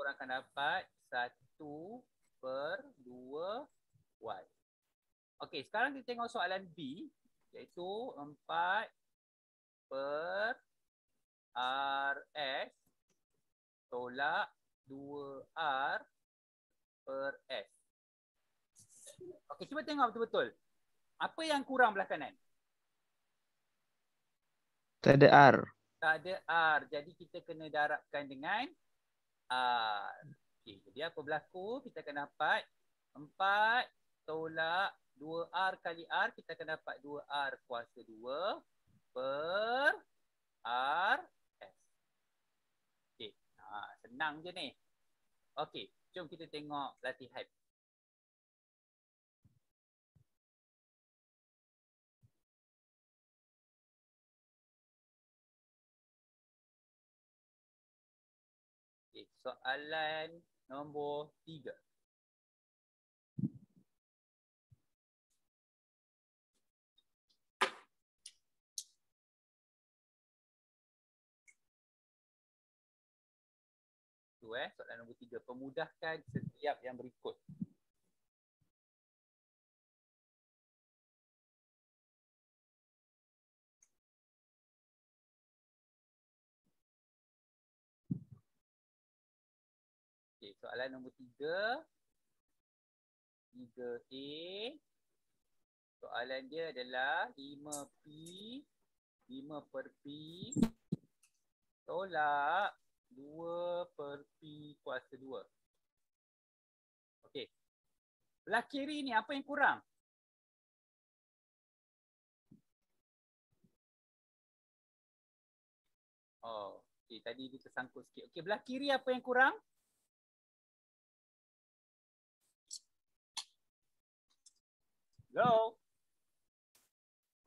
korang akan dapat 1 per 2 Y. Okey, sekarang kita tengok soalan B iaitu 4 per RS tolak 2R per S. Okey, cuba tengok betul-betul. Apa yang kurang belah kanan? Tak ada R. Tak ada R. Jadi kita kena darabkan dengan R. Okey, jadi apa berlaku? Kita akan dapat 4 tolak 2R kali R. Kita akan dapat 2R kuasa 2 per R S. Okey, ha, senang je ni. Okey, jom kita tengok latihan. Soalan nombor tiga. Tu eh, soalan nombor tiga. Pemudahkan setiap yang berikut. Soalan nombor tiga. Tiga A. Soalan dia adalah 5P. 5 per P. Tolak 2 per P kuasa 2. Okey. Belah kiri ni apa yang kurang? Oh, okey tadi dia tersangkut sikit. Okey, belah kiri apa yang kurang? Hello?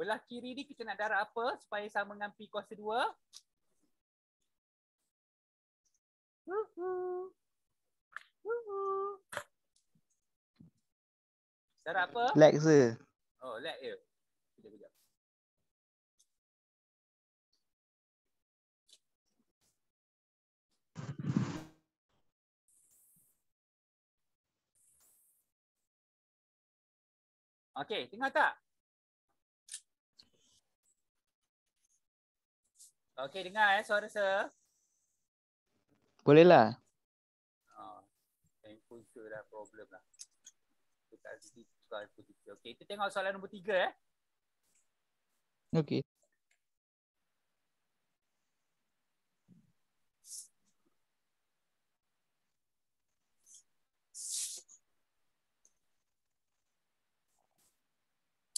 Belah kiri ni kita nak darab apa supaya sama dengan P kuasa 2? Darab apa? Lex je. Oh, lag je. Okey, dengar tak? Okey, dengar eh suara saya. Boleh lah. Oh, handphone tu dah problem lah. Kita tak handphone kita. Okey, kita tengok soalan nombor tiga eh. Okey.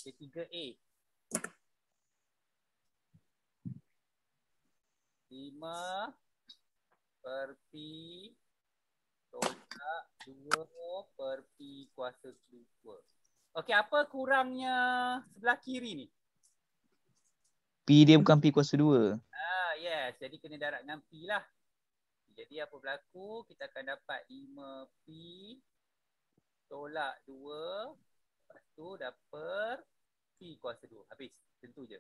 Okey, tiga A. Lima per P tolak dua per P kuasa dua. Okey, apa kurangnya sebelah kiri ni? P dia bukan P kuasa 2. Ah, yes. Jadi kena darab dengan P lah. Jadi apa berlaku? Kita akan dapat 5P tolak 2. Lepas tu dapat P kuasa 2. Habis. Tentu je.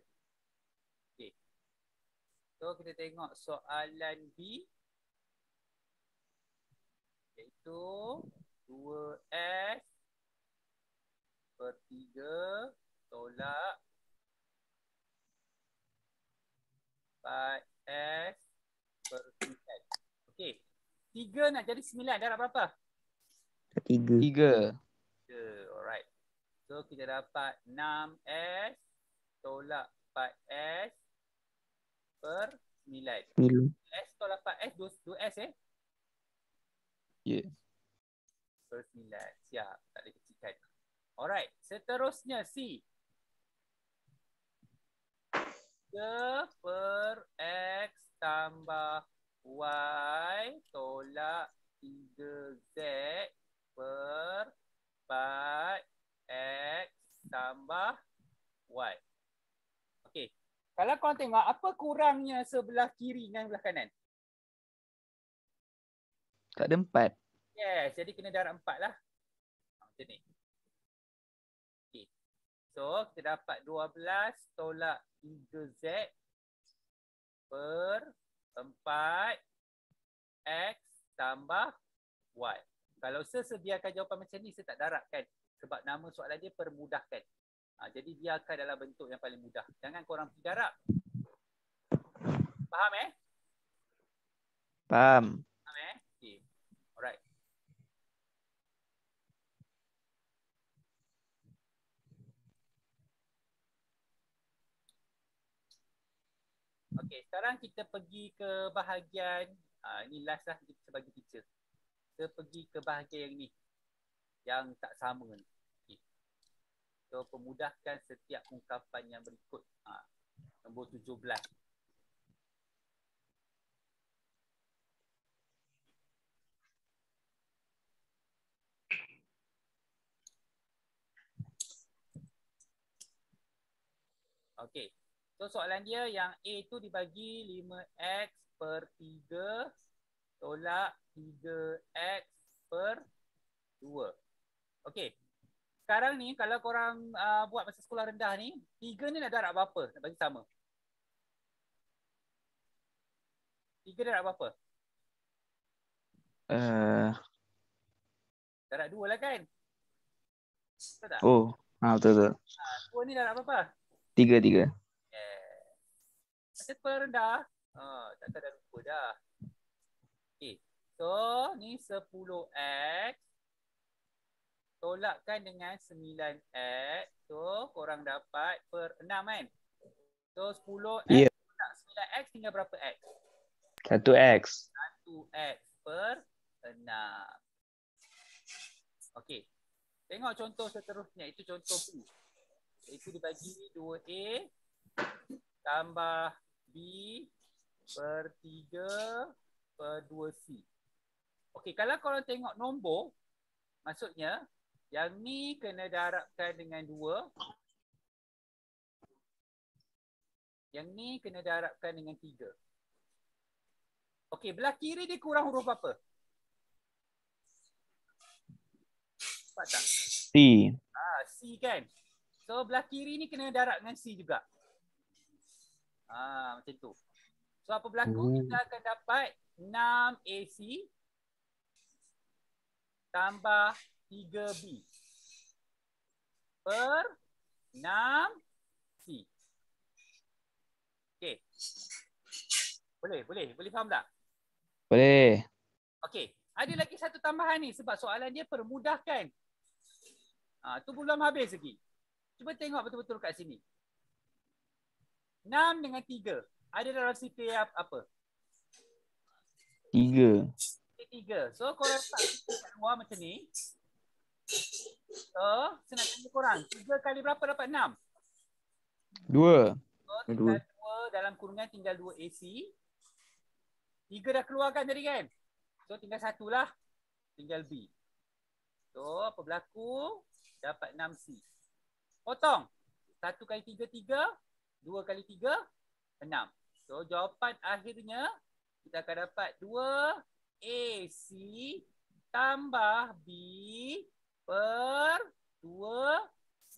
Okay. So kita tengok soalan B. Iaitu 2S per 3 tolak 4S per 9. Okey. 3 nak jadi 9 darab berapa? Tiga. Tiga. 3. Alright. So kita dapat 6S tolak 4S per 9. Sembilan. S tolak 4S 2, 2S eh? Ya. Yeah. Per 9. Siap. Tak boleh kecilkan. Alright. Seterusnya C. 3 per X tambah Y tolak 3Z per 4X tambah Y. Okey. Kalau korang tengok apa kurangnya sebelah kiri dengan sebelah kanan? Tak ada empat. Yes, jadi kena darab empat lah. Ha, Macam ni. Okay. So, kita dapat 12 tolak 3Z per 4 X tambah Y. Kalau sesediakan jawapan macam ni, saya tak darabkan. Sebab nama soalan dia permudahkan. Ha, jadi biarkan dalam bentuk yang paling mudah. Jangan korang pergi darab. Faham eh? Faham. Faham eh? Okay. Alright. Okay, sekarang kita pergi ke bahagian uh, ini last lah kita sebagai teacher. Kita pergi ke bahagian yang ni. Yang tak sama ni. So, pemudahkan setiap ungkapan yang berikut. Uh, nombor 17. Okay. So soalan dia yang A tu dibagi 5X per 3 tolak 3X per 2. Okay. Sekarang ni kalau korang uh, buat masa sekolah rendah ni, 3 ni nak darab berapa? Nak bagi sama. 3 darab berapa? Uh, Darab 2 lah kan? Betul tak? oh, ah betul betul. Uh, 2 ni darab berapa? Tiga tiga. Macam sekolah rendah. Ha, takkan dah lupa dah. Okay. So, ni 10X. Tolakkan dengan 9X. So, korang dapat per 6 kan? So, 10X Ya. tolak 9X tinggal berapa X? Satu X. 1X per 6. Okay. Tengok contoh seterusnya. Itu contoh B. Itu dibagi 2A tambah B per 3 per 2C. Okey, kalau korang tengok nombor, maksudnya yang ni kena darabkan dengan 2. Yang ni kena darabkan dengan 3. Okey, belah kiri dia kurang huruf apa? Nampak tak? C. Ah, C kan? So belah kiri ni kena darab dengan C juga. Ah, macam tu. So apa berlaku? Oh. Kita akan dapat 6 AC tambah 3B per 6 C. Okay. Boleh, boleh. Boleh faham tak? Boleh. Okey, ada lagi satu tambahan ni sebab soalan dia permudahkan. Ha, tu belum habis lagi. Cuba tengok betul-betul kat sini. 6 dengan 3. Ada dalam CPA apa? Tiga. Tiga. So korang letak kat macam ni. So senang tanya korang. 3 kali berapa dapat 6? Dua. So tinggal 2 dalam kurungan tinggal 2 AC. 3 dah keluar kan tadi kan? So tinggal satu lah. Tinggal B. So apa berlaku? Dapat 6C. Potong. 1 kali 3, 3. 2 kali 3, 6. So jawapan akhirnya kita akan dapat 2 AC tambah B per 2C.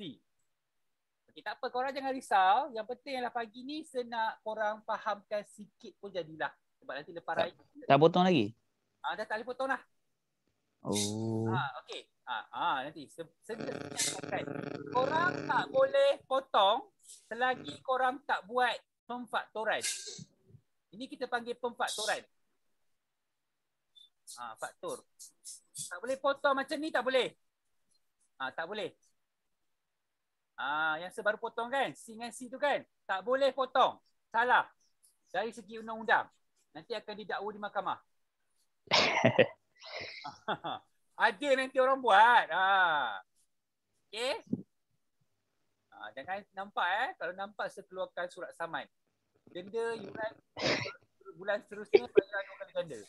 Okey, tak apa korang jangan risau. Yang penting ialah pagi ni saya nak korang fahamkan sikit pun jadilah. Sebab nanti lepas Tak. raya. Tak potong lagi? Ah, dah tak boleh potong lah. Oh. Ah, okey. Ah, ah nanti se- saya ingatkan. Korang tak boleh potong selagi korang tak buat pemfaktoran. Ini kita panggil pemfaktoran. Ah, faktor. Tak boleh potong macam ni tak boleh. Ah, tak boleh. Ah, yang saya baru potong kan? C dengan C tu kan? Tak boleh potong. Salah. Dari segi undang-undang. Nanti akan didakwa di mahkamah. Ada nanti orang buat. Ha. Okey. Ha, jangan nampak eh. Kalau nampak saya keluarkan surat saman. Denda yuran bulan seterusnya bayar dua kali ganda.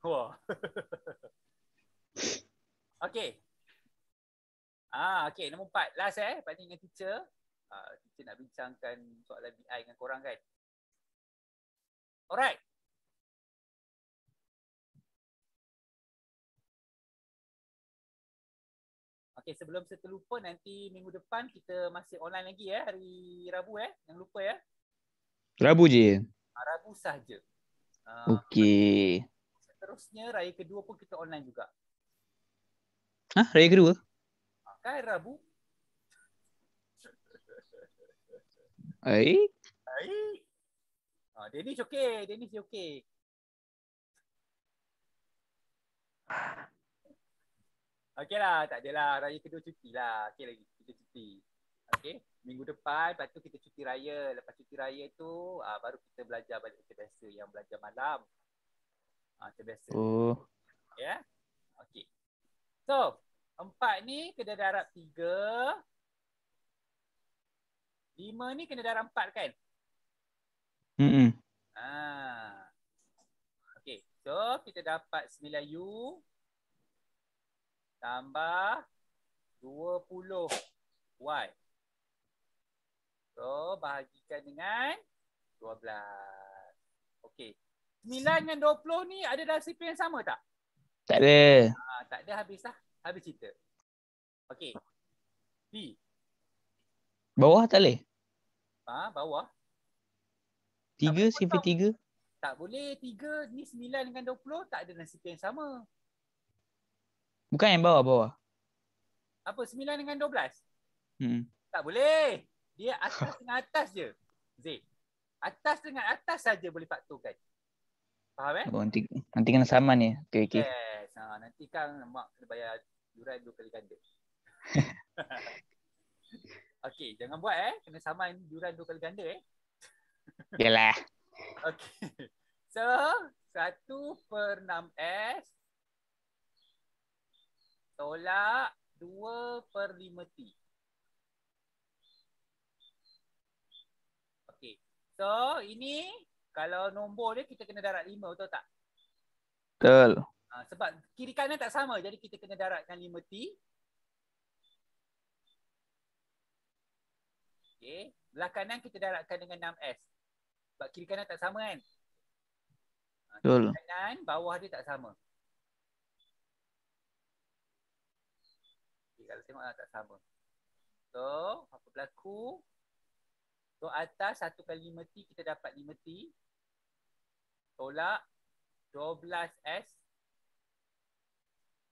Wah. Okey. Ah, okey, nombor empat. Last eh, Pak dengan teacher. Ah, teacher nak bincangkan soalan BI dengan korang kan. Alright. Okey, sebelum saya terlupa nanti minggu depan kita masih online lagi ya hari Rabu eh. Jangan lupa ya. Rabu je. Ah, Rabu sahaja. Uh, Okey. Seterusnya raya kedua pun kita online juga. Hah? Raya kedua? Kan Rabu. Eh? Baik. Ah, Dennis okey. Dennis okey. Okey lah. Tak adalah. Raya kedua cuti lah. Okey lagi. Kita cuti. Okey. Minggu depan. Lepas tu kita cuti raya. Lepas cuti raya tu. Ah, baru kita belajar balik macam biasa. Yang belajar malam. Ah, macam biasa. Oh. Ya. Okey. So, empat ni kena darab tiga. Lima ni kena darab empat kan? Hmm. Ah. Okey. So, kita dapat 9U tambah 20Y. So, bahagikan dengan 12. Okey. 9 dengan 20 ni ada dalam sipa yang sama tak? Tak ada. Ah, tak ada habis lah. Habis cerita. Okey. B. Bawah tak boleh? Ha, bawah. Tiga, potong. tiga. Tak boleh. Tiga ni 9 dengan 20 tak ada nasib yang sama. Bukan yang bawah-bawah. Apa 9 dengan 12? Hmm. Tak boleh. Dia atas dengan atas je. Z. Atas dengan atas saja boleh fakturkan. Faham eh? Oh, nanti, nanti kena saman ni. Okey, okey. Yes. Ha, nanti kan mak kena bayar yuran dua kali ganda. Okey, jangan buat eh. Kena saman yuran dua kali ganda eh. Yalah. Okey. So, 1 per 6S tolak 2 per 5T. Okey. So, ini kalau nombor dia kita kena darat 5 betul tak? Betul. Ha, sebab kiri kanan tak sama jadi kita kena daratkan 5T. Okey. Belah kanan kita daratkan dengan 6S. Sebab kiri kanan tak sama kan? Ha, Betul. kanan, bawah dia tak sama. Okay, kalau tengok lah tak sama. So, apa berlaku? So, atas 1 kali 5T kita dapat 5T. Tolak 12S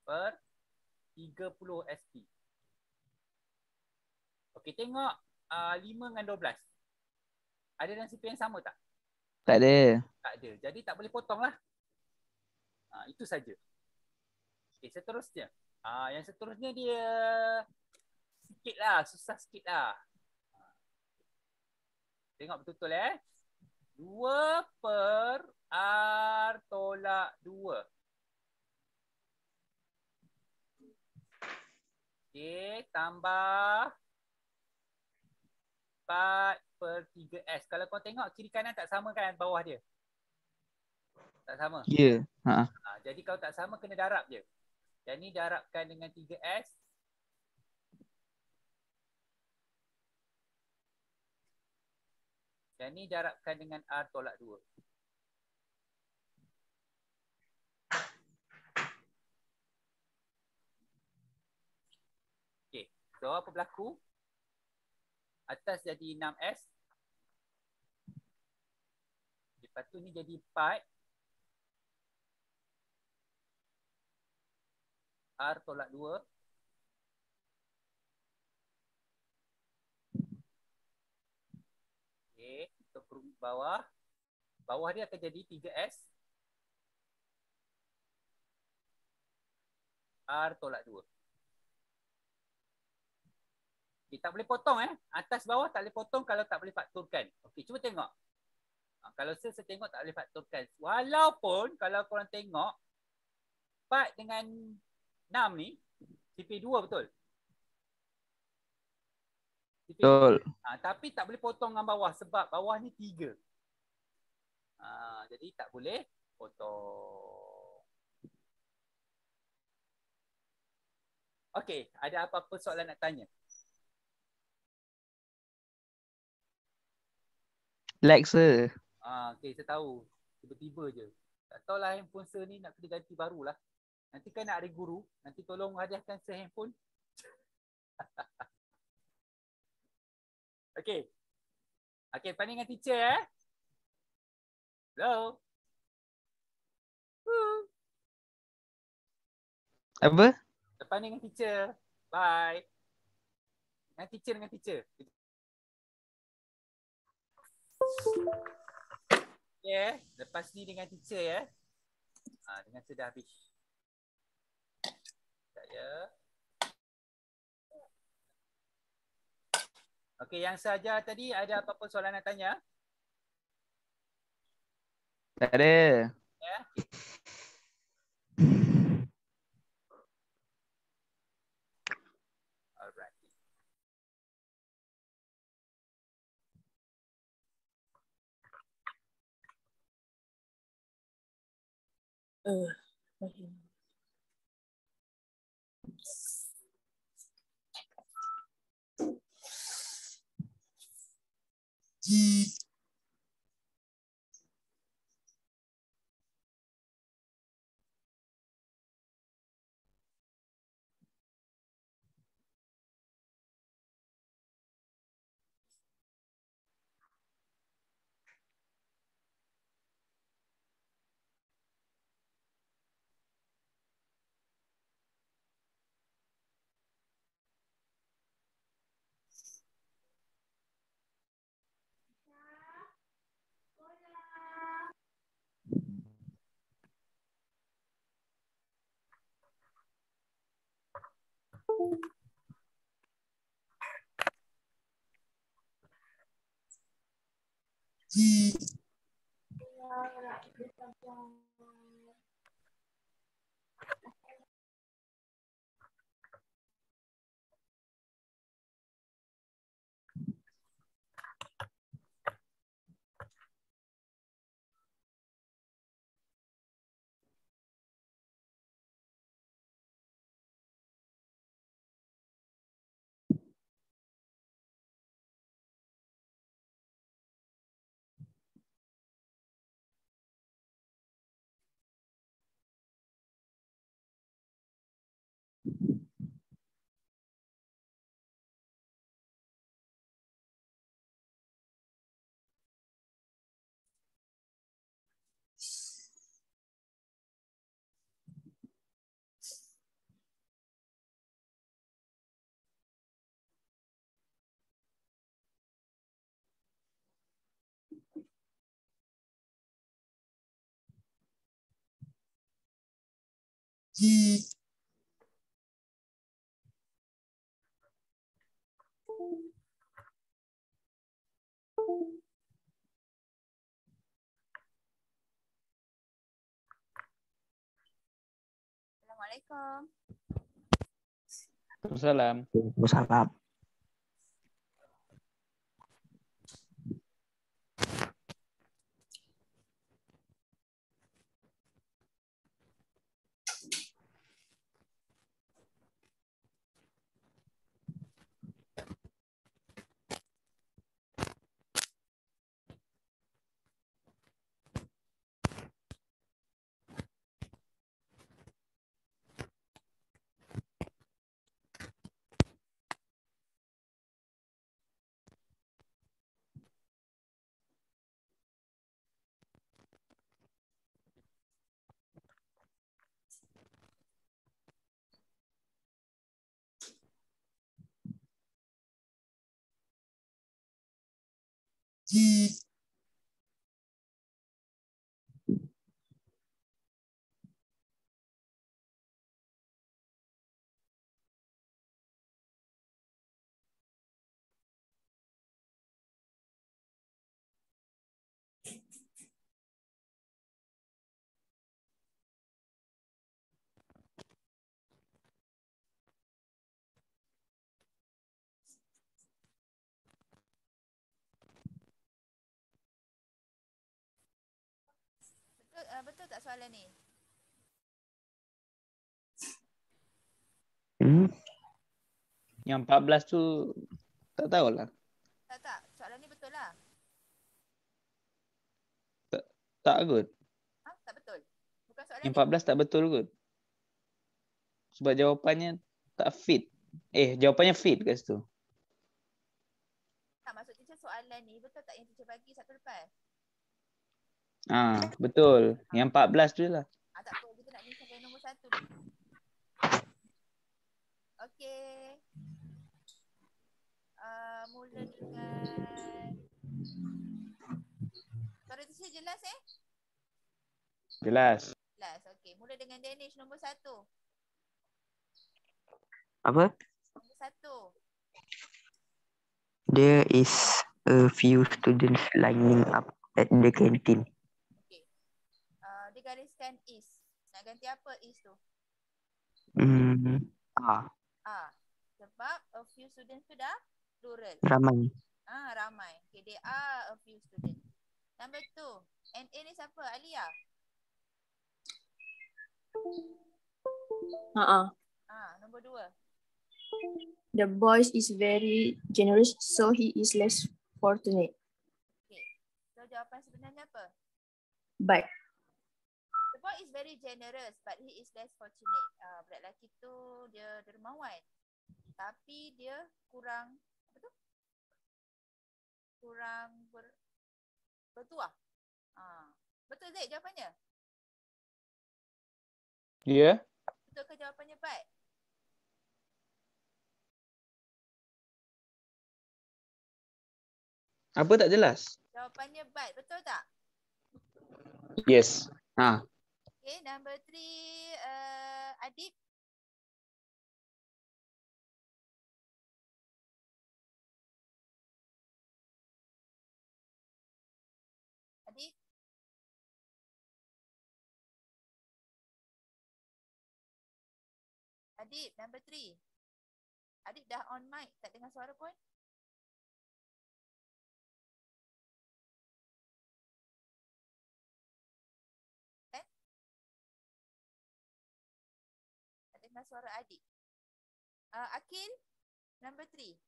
per 30 ST. Okey, tengok uh, 5 dengan 12. Ada dalam sipa yang sama tak? Tak ada. Tak ada. Jadi tak boleh potong lah. Ha, itu saja. Okay, seterusnya. Ha, yang seterusnya dia sikit lah. Susah sikit lah. Ha. Tengok betul-betul eh. 2 per R tolak 2. Okay, tambah 4 per 3S. Kalau kau tengok kiri kanan tak sama kan bawah dia? Tak sama. Ya. Ha. Ha, jadi kalau tak sama kena darab je. Yang ni darabkan dengan 3S. Yang ni darabkan dengan R tolak 2. Okay. So apa berlaku? Atas jadi 6S. Lepas tu ni jadi 4. R tolak 2. Okay, untuk perum- bawah. Bawah dia akan jadi 3S. R tolak 2. Okay, tak boleh potong eh. Atas bawah tak boleh potong kalau tak boleh fakturkan. Okey, cuba tengok. Ha, kalau saya, saya tengok tak boleh fakturkan. Walaupun kalau korang tengok 4 dengan 6 ni CP2 betul? CP2. Betul. Ha, tapi tak boleh potong dengan bawah sebab bawah ni 3. Ha, jadi tak boleh potong. Okey, ada apa-apa soalan nak tanya? Lex sir. Ah, okey, saya tahu. Tiba-tiba je. Tak tahulah handphone sir ni nak kena ganti barulah. Nanti kan nak ada guru, nanti tolong hadiahkan sir handphone. okey. Okey, pandai dengan teacher eh. Hello. Woo. Apa? Ni dengan teacher. Bye. Dengan teacher, dengan teacher. Okay, lepas ni dengan teacher ya. Ha, dengan sudah habis. Sekejap ya. Okey, yang saja tadi ada apa-apa soalan nak tanya? Tak ada. Ya. Alright. Uh, okay. y Assalamualaikum. Salam. Waalaikumsalam. he uh, betul tak soalan ni? Hmm? Yang 14 tu tak tahulah. Tak tak, soalan ni betul lah. Tak kot. Ha? Tak betul. Bukan soalan Yang ni. 14 tak betul kot. Sebab jawapannya tak fit. Eh, jawapannya fit kat situ. Tak maksud teacher soalan ni betul tak yang teacher bagi satu lepas? Ah, betul. Yang 14 tu je lah. Ah tak apa, kita nak ni sampai nombor satu. Okey. Uh, mula dengan Suara teacher jelas eh? Jelas. Jelas. Okey. Mula dengan Danish nombor satu. Apa? Nombor satu. There is a few students lining up at the canteen. Uh, dia gariskan is. Ganti apa is tu? Hmm. Ah, Ah. Sebab a few students tu dah plural. ramai. Ah, ramai. Okay, there are a few students. Number two. NA ni siapa? Alia? Uh-uh. Ah, nombor dua. The boy is very generous, so he is less fortunate. So jawapan sebenarnya apa? But boy is very generous but he is less fortunate. Ah, budak lelaki tu dia dermawan. Tapi dia kurang apa tu? Kurang ber, bertuah. Ah, betul Zaid jawapannya? Ya. Betul ke jawapannya Pat? Apa tak jelas? Jawapannya but, betul tak? Yes. Ha. Okay, number three, uh, Adib. Adib. Number three. Adib dah on mic, tak dengar suara pun? Suara adik. Uh, Akil, number three.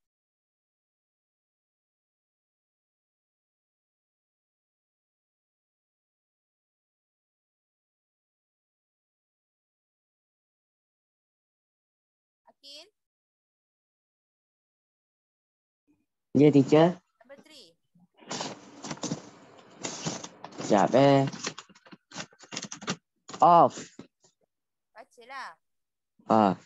Akil, Ya, teacher. number three. Sekejap eh. Off. Ah.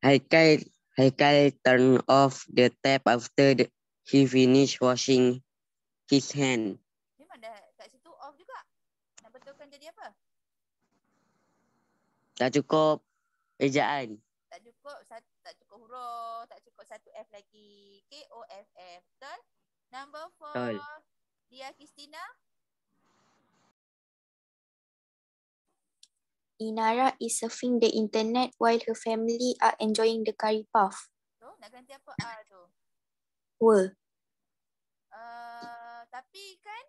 Haikal, Haikal turn off the tap after the, he finish washing his hand. Memang dah kat situ off juga. Nak betulkan jadi apa? Tak cukup ejaan. Tak cukup satu, tak cukup huruf, tak cukup satu F lagi. K O F F. Betul? Number four. Betul. Dia Christina. Inara is surfing the internet while her family are enjoying the curry puff. Tu, nak ganti apa R tu? Were. Uh, tapi kan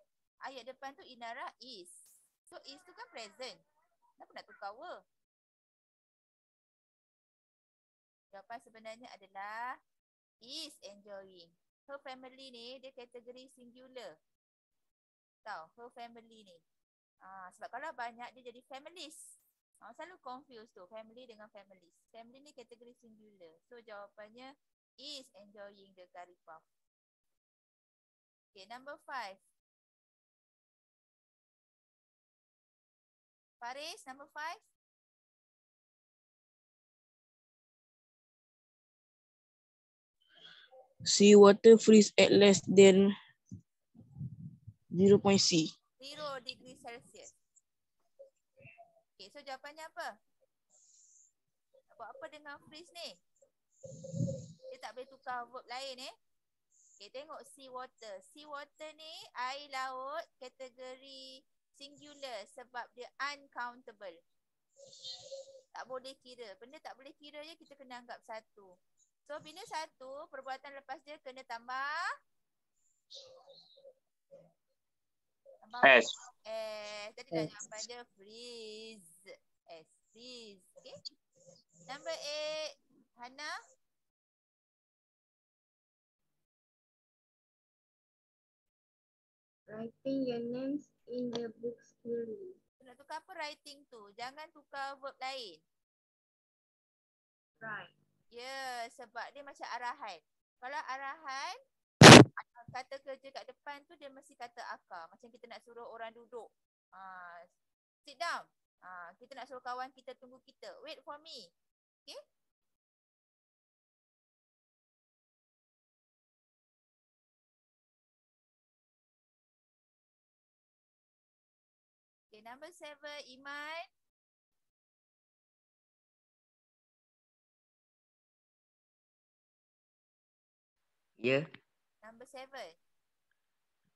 ayat depan tu Inara is. So is tu kan present. Kenapa nak tukar were? Jawapan sebenarnya adalah is enjoying. Her family ni dia kategori singular. Tahu, her family ni. Ah, sebab kalau banyak dia jadi families. Ah, selalu confuse tu family dengan families. Family ni kategori singular. So jawapannya is enjoying the curry puff. Okay, number five. Faris, number five. sea water freeze at less than 0. C. Zero degree Celsius. So jawapannya apa? Nak buat apa dengan freeze ni? Dia tak boleh tukar verb lain eh. Okay, tengok sea water. Sea water ni air laut kategori singular sebab dia uncountable. Tak boleh kira. Benda tak boleh kira je kita kena anggap satu. So bila satu, perbuatan lepas dia kena tambah tambah S. Eh, tadi dah jawapan dia freeze. S, freeze. Okay. Number eight, Hana. Writing your names in the books clearly. Nak tukar apa writing tu? Jangan tukar verb lain. Right. Ya, yeah, sebab dia macam arahan. Kalau arahan, ah, kata kerja kat depan tu dia mesti kata akar. Macam kita nak suruh orang duduk. Ah, sit down. Ah, kita nak suruh kawan kita tunggu kita. Wait for me. Okay? Okay, number seven, Iman. Yeah. Number seven.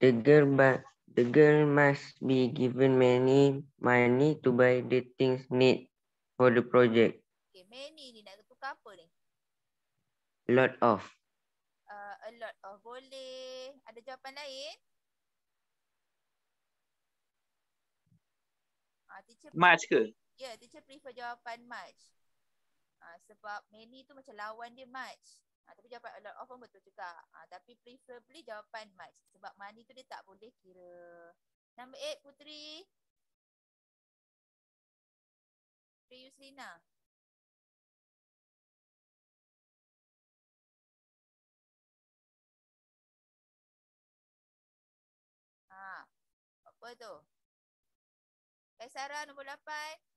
The girl but the girl must be given many money to buy the things need for the project. Okay, many ni nak tukar apa ni? Lot of. Uh, a lot of boleh. Ada jawapan lain? Ah, teacher Much ke? Ya, yeah, teacher prefer jawapan much. Ah, sebab many tu macam lawan dia much. Ah, tapi jawapan a lot of pun betul juga. Ah, tapi preferably jawapan much. Sebab money tu dia tak boleh kira. Number eight, Putri. Putri Yusrina. Ah, apa tu? Kaisara nombor lapan.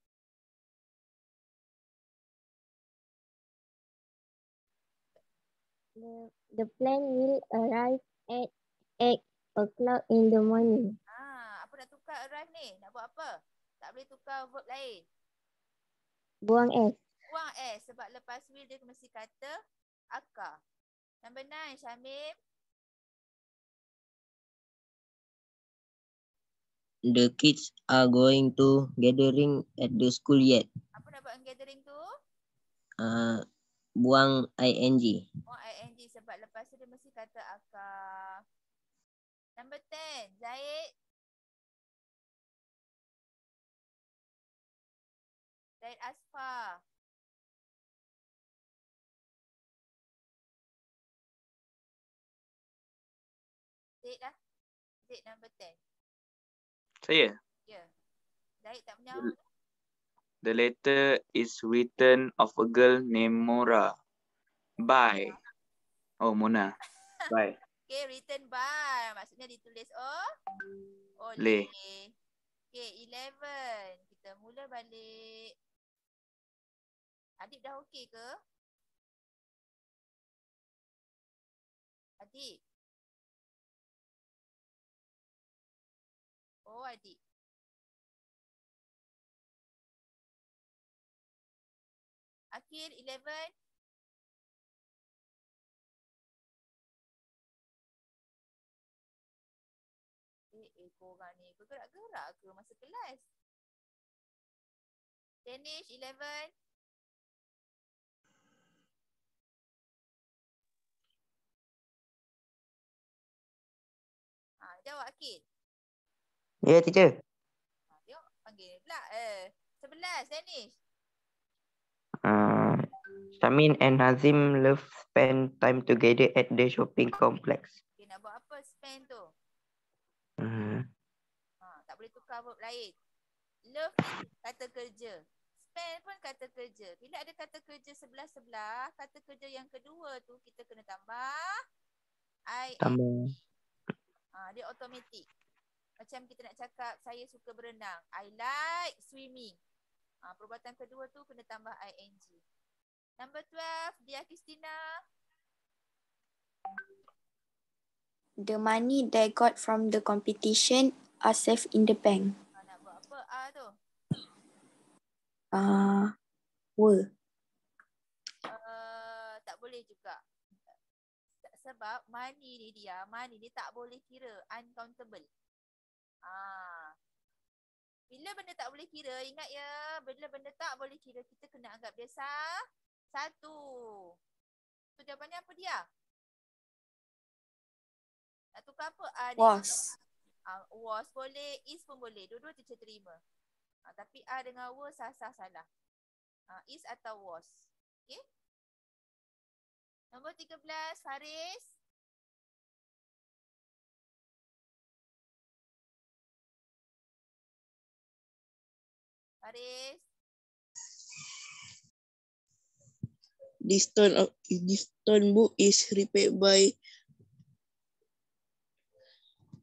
The, the plane will arrive at 8 o'clock in the morning. Ah, apa nak tukar arrive ni? Nak buat apa? Tak boleh tukar verb lain. Buang S. Buang S sebab lepas will dia mesti kata akar. Number nine, Syamim. The kids are going to gathering at the school yet. Apa nak buat gathering tu? Uh, buang ing. Buang ing sebab lepas tu dia mesti kata akar. Number ten, Zaid. Zaid Asfar. Zaid lah. Zaid number ten. Saya. Ya. Yeah. Zaid tak menyawa. The letter is written of a girl named Mora. By. Oh, Mona. By. Okay, written by. Maksudnya ditulis oh. Oleh. Okay, eleven. Kita mula balik. Adik dah okey ke? Adik. Oh, adik. Akhir 11. Eh, eh korang ni bergerak-gerak ke masa kelas? Danish 11. Ha, jawab Akil. Yeah, teacher. Ha, tengok panggil pula. Eh, 11 Danish. Uh, Samin and Nazim love spend time together at the shopping complex. Okay, nak buat apa spend tu? Uh, Ha, tak boleh tukar verb lain. Love kata kerja. Spend pun kata kerja. Bila ada kata kerja sebelah-sebelah, kata kerja yang kedua tu kita kena tambah I tambah. Ha, dia automatik. Macam kita nak cakap saya suka berenang. I like swimming. Ha, perbuatan kedua tu kena tambah ing. Number 12, Dia Kristina. The money they got from the competition are saved in the bank. Ha, nak buat apa A tu? Uh, were. Uh, tak boleh juga. Sebab money ni dia, money ni tak boleh kira, uncountable. Ah. Bila benda tak boleh kira, ingat ya, bila benda tak boleh kira, kita kena anggap dia sah, satu. So jawapannya apa dia? Nak tukar apa? Ah, dia Was. Ah, was boleh, is pun boleh. Dua-dua teacher terima. Ah, tapi A dengan were sah-sah salah. Ah, is atau was. Okay? Nombor 13, Faris. Faris. This turn of this turn book is repaid by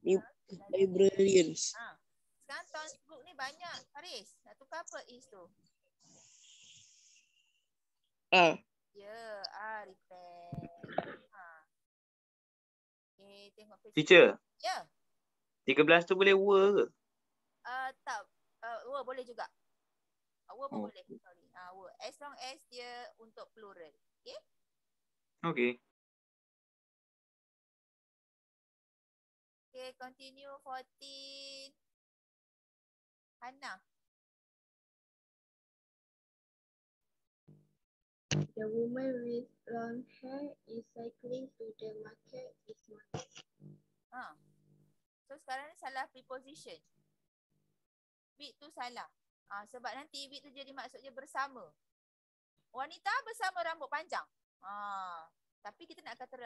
li- librarians. Ha. Sekarang Tons book ni banyak. Haris, nak tukar apa is tu? Ah, Ya, ah repair. Ha. Okay, tengok page. Teacher, Ya, 13 tu boleh were ke? uh, tak. Uh, were boleh juga. Were pun Oh. boleh. Sorry. Ah, were. As long as dia untuk plural. Okay? Okay. Okay, continue 14. Hannah. The woman with long hair is cycling to the market this morning. Ha. So sekarang ni salah preposition. With tu salah. Ah sebab nanti with tu jadi maksudnya bersama. Wanita bersama rambut panjang. Ah tapi kita nak kata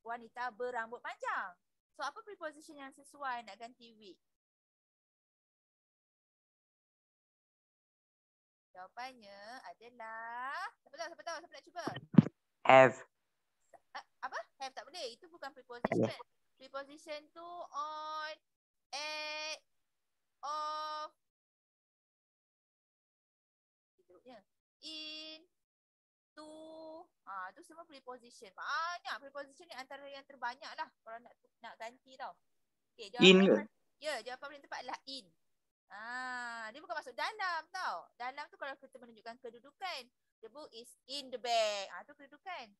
wanita berambut panjang. So apa preposition yang sesuai nak ganti with? Jawapannya adalah siapa tahu siapa tahu siapa nak cuba? Have. Ah, apa? Have tak boleh. Itu bukan preposition. Preposition tu on, at, off. In, to. Ah, tu semua preposition. Banyak preposition ni antara yang terbanyak lah kalau nak nak ganti tau. Okay, In jawapan ke? Ya, jawapan paling tepat adalah in. Ah, dia bukan masuk dalam tau. Dalam tu kalau kita menunjukkan kedudukan. The book is in the bag. Ah, tu kedudukan.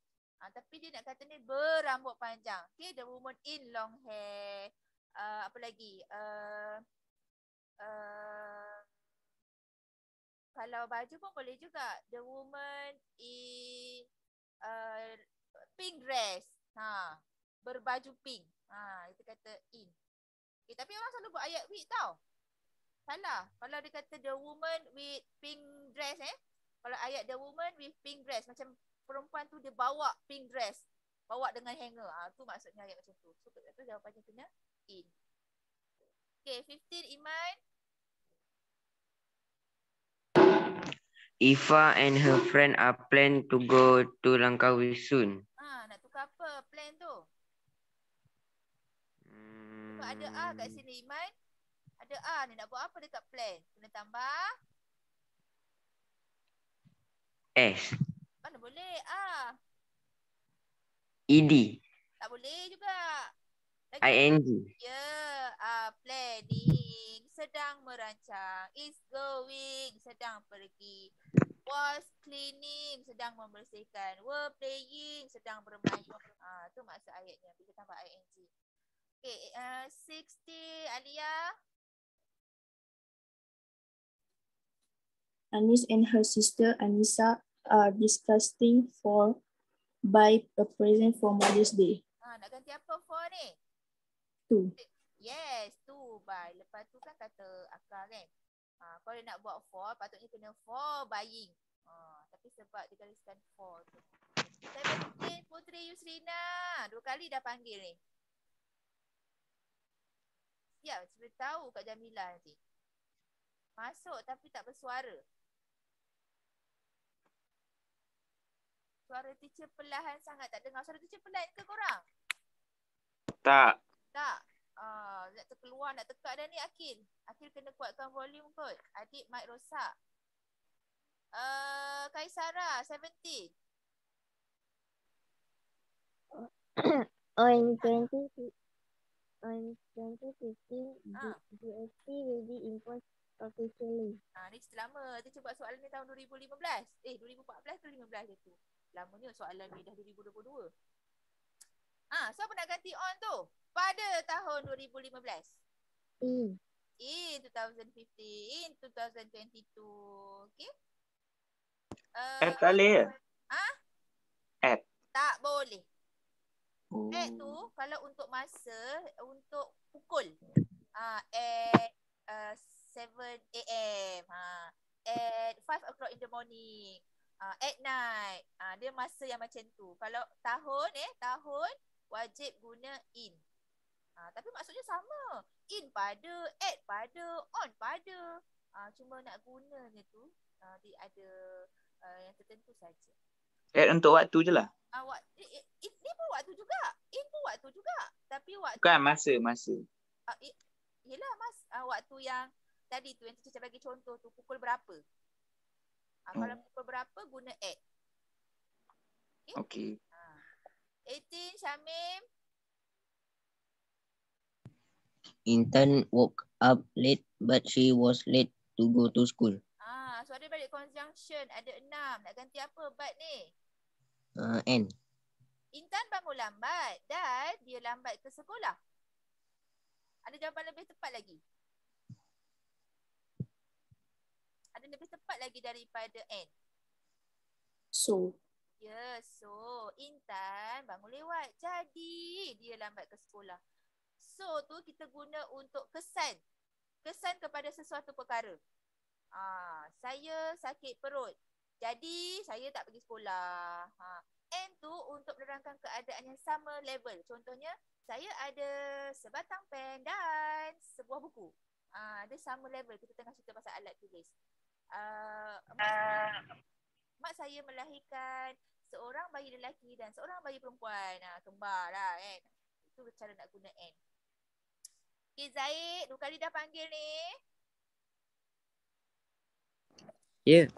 Ah, tapi dia nak kata ni berambut panjang. Okay, the woman in long hair. Uh, apa lagi? Uh, uh, kalau baju pun boleh juga. The woman in uh, pink dress. Ha, berbaju pink. Ha, kita kata in. Okay, tapi orang selalu buat ayat with tau. Salah. Kalau dia kata the woman with pink dress eh. Kalau ayat the woman with pink dress. Macam perempuan tu dia bawa pink dress. Bawa dengan hanger. Ah tu maksudnya ayat macam tu. So tu jawapannya kena in. Okay, 15 Iman. Ifa and her friend are planned to go to Langkawi soon. Ha, nak tukar apa plan tu? Sebab ada A kat sini Iman. Ada A ni nak buat apa dekat plan? Kena tambah. S. Mana boleh A. ED. Tak boleh juga. ING. Ya, ah planning, sedang merancang, is going, sedang pergi. Was cleaning, sedang membersihkan. Were playing, sedang bermain. Ah, tu maksud ayatnya. Bila tambah ing. Okay, uh, 60 Alia. Anis and her sister Anissa are discussing for buy a present for Mother's Day. Ah, nak ganti apa for ni? Tu. Yes, tu buy. Lepas tu kan kata akar kan. Ha, kalau dia nak buat for, patutnya kena for buying. Ha, tapi sebab dia gariskan for tu. 17 Putri Yusrina. Dua kali dah panggil ni. Ya, cuba tahu Kak Jamila nanti. Masuk tapi tak bersuara. Suara teacher perlahan sangat tak dengar. Suara teacher pelan ke korang? Tak. Tak. Ah, nak terkeluar, nak tekak dah ni Akil. Akil kena kuatkan volume kot. Adik mic rosak. Uh, Kaisara, 17. On 20, on 2015, Ah. G- GST will be imposed officially. Ha, ni cerita lama. Teacher buat soalan ni tahun 2015. Eh, 2014 ke 15 dia tu. Lamanya soalan ni dah 2022. Ah, ha, siapa nak ganti on tu? Pada tahun 2015. In. In 2015, in 2022. Okay? Uh, App tak boleh ke? Ha? App. Tak boleh. Oh. At tu kalau untuk masa untuk pukul. Ah at uh, 7 AM. Ha. At 5 o'clock in the morning. Ah at night. Ah dia masa yang macam tu. Kalau tahun eh tahun wajib guna in. Ah tapi maksudnya sama. In pada, at pada, on pada. Ah cuma nak gunanya tu ah, dia ada uh, yang tertentu saja. Add untuk waktu je lah. Ah, wak, eh, eh, eh, ni pun waktu juga. In pun waktu juga. Tapi waktu Bukan masa, masa. ah, eh, yelah mas, ah, waktu yang tadi tu yang teacher bagi contoh tu pukul berapa. Ha, Kalau Oh. pukul berapa guna at. Okay. 18 Syamim. Intan woke up late but she was late to go to school. Ah, so ada balik conjunction ada enam. Nak ganti apa but ni? Uh, and Intan bangun lambat dan dia lambat ke sekolah. Ada jawapan lebih tepat lagi? Ada lebih tepat lagi daripada N? So, Ya, so Intan bangun lewat. Jadi dia lambat ke sekolah. So tu kita guna untuk kesan. Kesan kepada sesuatu perkara. Ah, saya sakit perut. Jadi saya tak pergi sekolah. Ha. N tu untuk menerangkan keadaan yang sama level. Contohnya saya ada sebatang pen dan sebuah buku. Ah, dia sama level. Kita tengah cerita pasal alat tulis. Uh, mak, mak saya melahirkan seorang bayi lelaki dan seorang bayi perempuan. Ha, kembar lah kan. Itu cara nak guna N. Okay Zaid, dua kali dah panggil ni. Ya.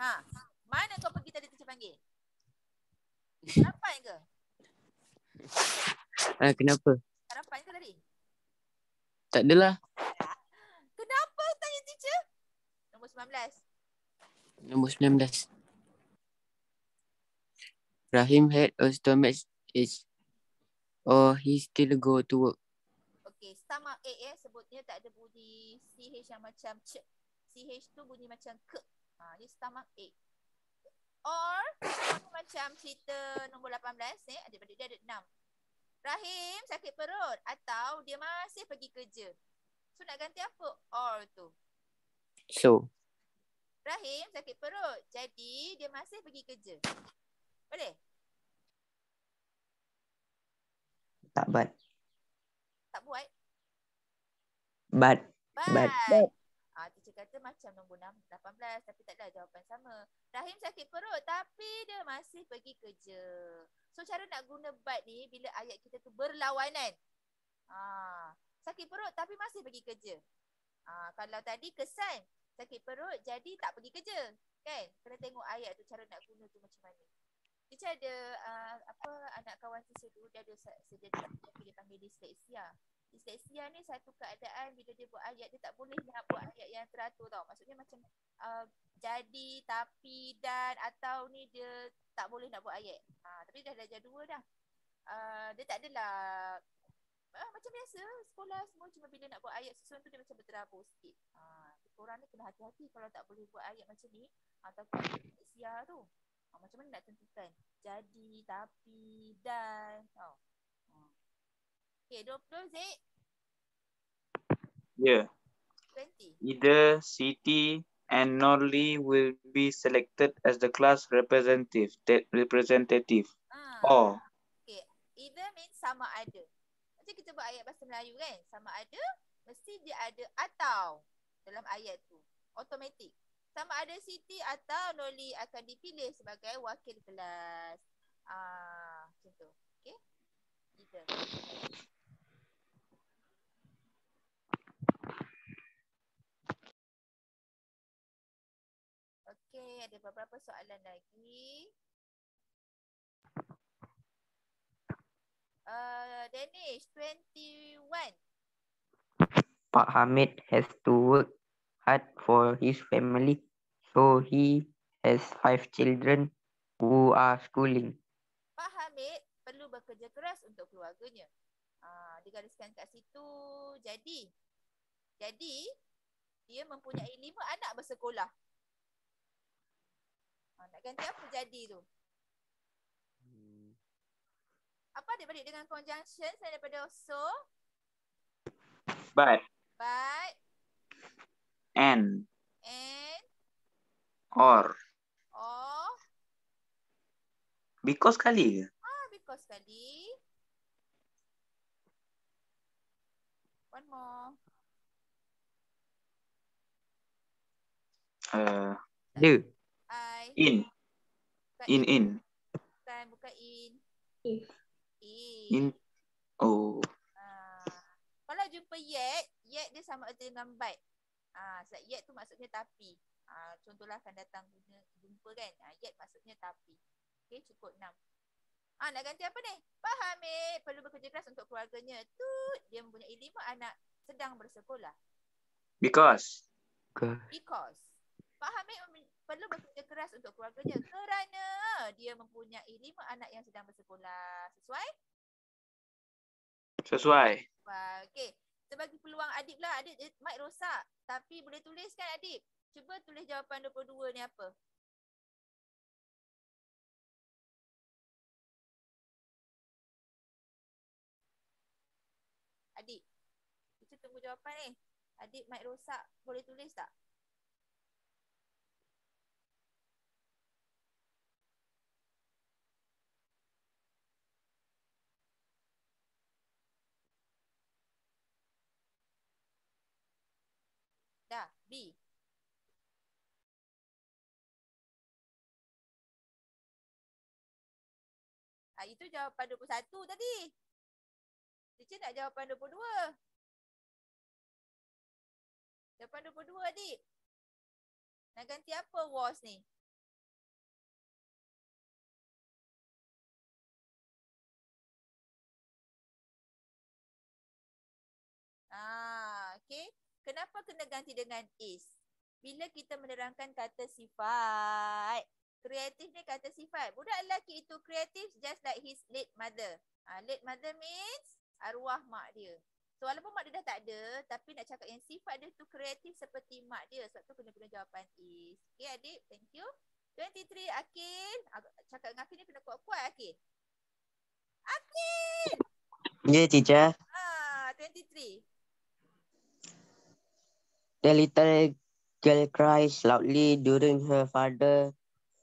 Ha, mana kau pergi tadi teacher panggil? Sarapan ke? Ah, kenapa? Sarapan ke tadi? Tak adalah. Kenapa tanya teacher? Nombor 19. Nombor 19. Rahim had a stomach ache. Or he still go to work. Okay, stomach ache eh sebutnya tak ada bunyi CH yang macam C. CH tu bunyi macam ke. Ha, ni stomach ache. Or macam cerita nombor 18 eh, adik-adik dia ada 6. Rahim sakit perut atau dia masih pergi kerja. So nak ganti apa? Or tu. So, Rahim sakit perut. Jadi dia masih pergi kerja. Boleh? Tak bad. Tak buat? Bad. Bad. Bad. Bad. Ah, teacher kata macam nombor 6, 18 tapi tak ada jawapan sama. Rahim sakit perut tapi dia masih pergi kerja. So cara nak guna bad ni bila ayat kita tu berlawanan. Ah, sakit perut tapi masih pergi kerja. Ah, kalau tadi kesan sakit perut jadi tak pergi kerja. Kan? Kena tengok ayat tu cara nak guna tu macam mana. Teacher ada uh, apa anak kawan teacher tu dia ada se- sejadi dia panggil disleksia. Disleksia ni satu keadaan bila dia buat ayat dia tak boleh nak buat ayat yang teratur tau. Maksudnya macam uh, jadi tapi dan atau ni dia tak boleh nak buat ayat. Ha, tapi dah darjah dua dah. Uh, dia tak adalah uh, macam biasa sekolah semua cuma bila nak buat ayat susun tu dia macam berterabur sikit. Ha, korang ni kena hati-hati kalau tak boleh buat ayat macam ni ataupun disleksia tu. Ha, macam mana nak tentukan? Jadi, tapi, dan. Oh. Ha. Okay, 20 Zek. Yeah. 20. Either Siti and Norli will be selected as the class representative. Representative. Ha. Or Okay, either means sama ada. Macam kita buat ayat bahasa Melayu kan? Sama ada, mesti dia ada atau dalam ayat tu. Automatik. Sama ada Siti atau Noli akan dipilih sebagai wakil kelas. Ah, macam tu. Okay? Either. Okay, ada beberapa soalan lagi. Uh, Danish, 21. Pak Hamid has to work hard for his family. So he has five children who are schooling. Pak Hamid perlu bekerja keras untuk keluarganya. Ah, digariskan kat situ. Jadi, jadi dia mempunyai lima anak bersekolah. Ah, nak ganti apa jadi tu? Apa adik-adik dengan conjunction selain daripada so, but but, and and, or or, because kali ke? ah, because tadi. One more. Uh, The I. in Bukan in in Bukan, bukan in. If. In. in. Oh, Ah. Kalau jumpa yet, yet dia sama dengan but. Ah, sebab yet tu maksudnya tapi. Ah, contohlah akan datang guna jumpa kan. Ah, yet maksudnya tapi. Okey, cukup enam. Ah, nak ganti apa ni? Pak Hamid perlu bekerja keras untuk keluarganya. Tu dia mempunyai lima anak sedang bersekolah. Because. Because Hamid mem- perlu bekerja keras untuk keluarganya kerana dia mempunyai lima anak yang sedang bersekolah. Sesuai? Sesuai. Wah, Okey. Sebagai peluang Adib lah. Adib eh, mic rosak. Tapi boleh tulis kan Adib? Cuba tulis jawapan 22 ni apa? Adik. Kita tunggu jawapan ni. Adik mic rosak. Boleh tulis tak? Dah. B. Ah, itu jawapan 21 tadi. Teacher nak jawapan 22. Jawapan 22 adik. Nak ganti apa was ni? Ah, okay. Kenapa kena ganti dengan is? Bila kita menerangkan kata sifat, kreatif ni kata sifat. Budak lelaki itu kreatif just like his late mother. Ah, late mother means arwah mak dia. So walaupun mak dia dah tak ada, tapi nak cakap yang sifat dia tu kreatif seperti mak dia. Sebab tu kena guna jawapan is. Okay adik, thank you. 23 Akil. Cakap dengan Akil ni kena kuat-kuat Akil. Akil! Ya, teacher. Ah, 23. The little girl cries loudly during her father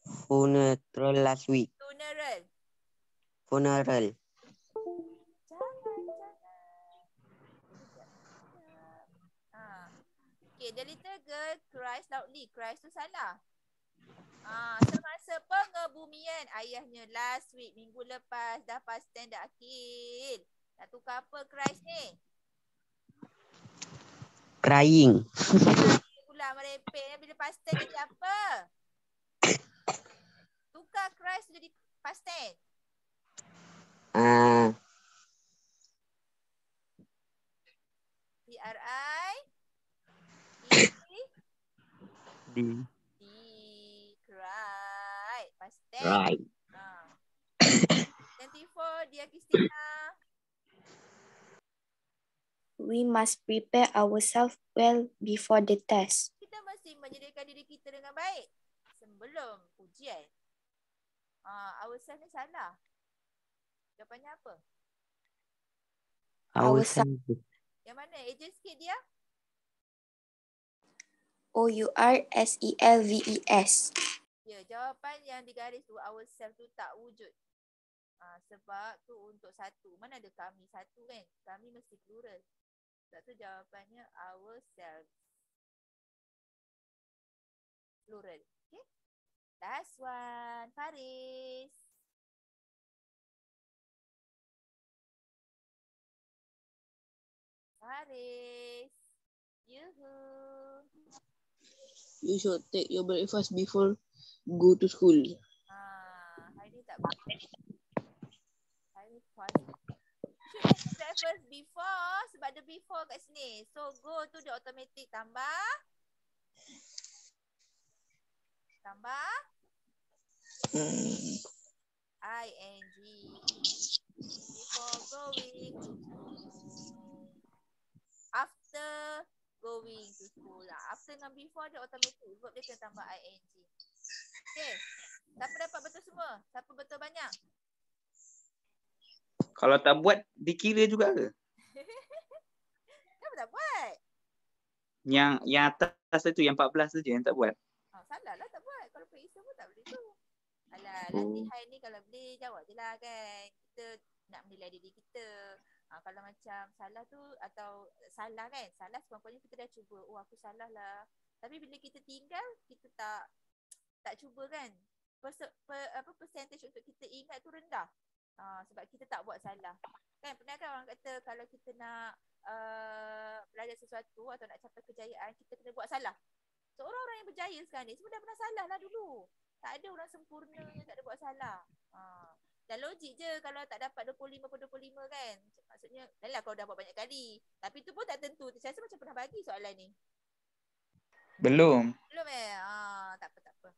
funeral last week. Funeral. Funeral. Ah. Okay, the little girl cries loudly. Cries tu salah. Ah, semasa pengebumian ayahnya last week, minggu lepas, dah past tense dah akil. Nak tukar apa cries ni? Crying. Pula merepek ni bila past tense jadi apa? Tukar cries tu jadi past tense. Ah, C-R-I. E. D. D. Cry. Past tense. Right. Ha. 24 dia Kristina. We must prepare ourselves well before the test. Kita mesti menyediakan diri kita dengan baik sebelum ujian. Ha, ourselves ni salah. Jawapannya apa? Our Ourselves. Yang mana? Ejen sikit dia. O-U-R-S-E-L-V-E-S. Ya, jawapan yang digaris tu ourselves tu tak wujud. Ha, sebab tu untuk satu. Mana ada kami satu kan? Kami mesti plural. Sebab tu jawapannya ourselves. Plural. Okay? Last one. Faris. Faris. Yuhu. You should take your breakfast before go to school. Ah, hari ni tak boleh. Hari ni puasa. Breakfast before sebab ada before kat sini. So go tu dia automatic tambah. Tambah ing. Before going. After going to school lah. After dengan before dia automatic. Verb dia kena tambah ing. Okay. Siapa dapat betul semua? Siapa betul banyak? Kalau tak buat, dikira juga ke? Kenapa tak buat? Yang yang atas tu, yang 14 tu je yang tak buat. Ha, salah lah tak buat. Kalau periksa pun tak boleh tu. Alah, Oh. latihan ni kalau boleh jawab je lah kan. Kita nak menilai diri kita. Ha, kalau macam salah tu atau salah kan. Salah sekurang-kurangnya kita dah cuba. Oh aku salah lah. Tapi bila kita tinggal, kita tak tak cuba kan. Perse, per, apa percentage untuk kita ingat tu rendah. Ha, sebab kita tak buat salah. Kan pernah kan orang kata kalau kita nak uh, belajar sesuatu atau nak capai kejayaan, kita kena buat salah. So orang-orang yang berjaya sekarang ni semua dah pernah salah lah dulu. Tak ada orang sempurna yang tak ada buat salah. Ha. Dan logik je kalau tak dapat 25 per 25 kan. Maksudnya, dah lah kalau dah buat banyak kali. Tapi tu pun tak tentu. Saya rasa macam pernah bagi soalan ni. Belum. Belum eh? Ah, tak apa, tak apa.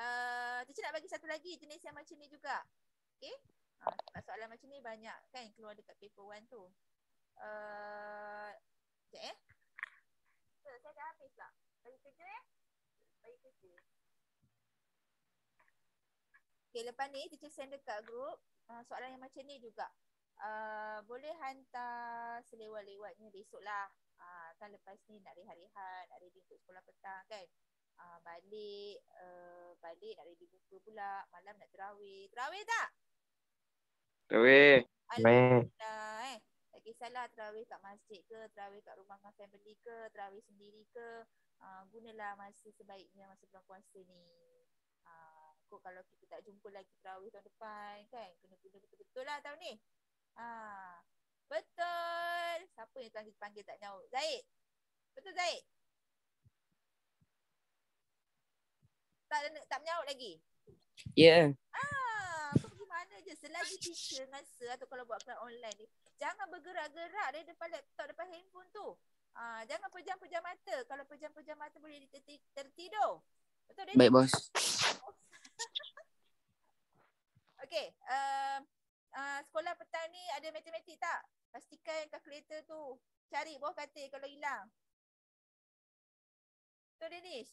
Uh, teacher nak bagi satu lagi jenis yang macam ni juga. Okay? Sebab soalan macam ni banyak kan keluar dekat paper one tu. Uh, sekejap eh. So, saya dah habis tak? Bagi kerja eh? Bagi kerja. Okay, lepas ni teacher send dekat group uh, soalan yang macam ni juga. Uh, boleh hantar selewat-lewatnya besok lah. Uh, kan lepas ni nak rehat-rehat, nak ready untuk sekolah petang kan. Uh, balik, uh, balik nak ready buka pula. Malam nak terawih. Terawih tak? Terawih. Alhamdulillah eh. Tak kisahlah terawih kat masjid ke, terawih kat rumah dengan family ke, terawih sendiri ke. Uh, gunalah masa sebaiknya masa bulan puasa ni. Uh, kok kalau kita tak jumpa lagi terawih tahun depan kan, kena guna betul-betul lah tahun ni. Uh, betul. Siapa yang panggil, panggil tak nyaut? Zaid. Betul Zaid? Tak tak menyaut lagi. Ya. Yeah. Ah, kau pergi mana je selagi teacher masa atau kalau buat kelas online ni, jangan bergerak-gerak dari depan laptop depan handphone tu. Ah, jangan pejam-pejam mata. Kalau pejam-pejam mata boleh terti- tertidur. Betul Dennis? Baik bos. Okey, uh, uh, sekolah petang ni ada matematik tak? Pastikan kalkulator tu cari bawah katil kalau hilang. Betul Dennis?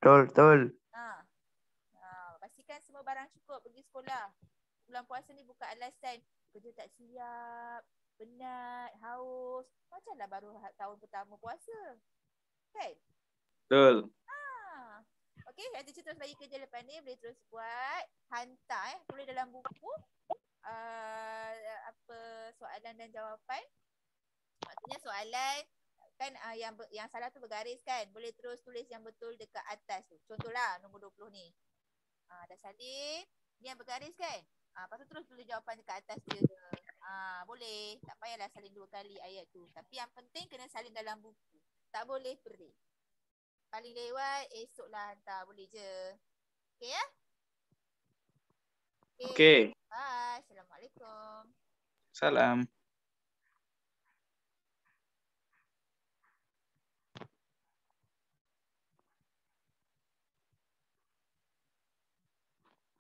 Betul, betul. Ha. Ha, pastikan semua barang cukup pergi sekolah. Bulan puasa ni bukan alasan kerja tak siap, penat, haus. Macamlah baru ha- tahun pertama puasa. Kan? Betul. Ha. Okey, yang teacher terus bagi kerja lepas ni boleh terus buat. Hantar eh, tulis dalam buku. Uh, apa soalan dan jawapan. Maksudnya soalan kan uh, yang ber, yang salah tu bergaris kan. Boleh terus tulis yang betul dekat atas tu. Contohlah nombor 20 ni. Ah uh, dah salin. Ni yang bergaris kan? Ah uh, lepas tu terus tulis jawapan dekat atas dia. Ah uh, boleh. Tak payahlah salin dua kali ayat tu. Tapi yang penting kena salin dalam buku. Tak boleh perik. Paling lewat esoklah hantar. Boleh je. Okay ya? Okey. Bye. Assalamualaikum. Salam.